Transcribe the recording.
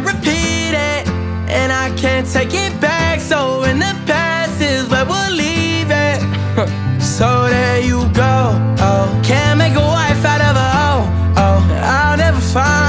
can't repeat it And I can't take it back. So in the past is where we'll leave it. So there you go, oh Can't make a wife out of a oh, oh I'll never find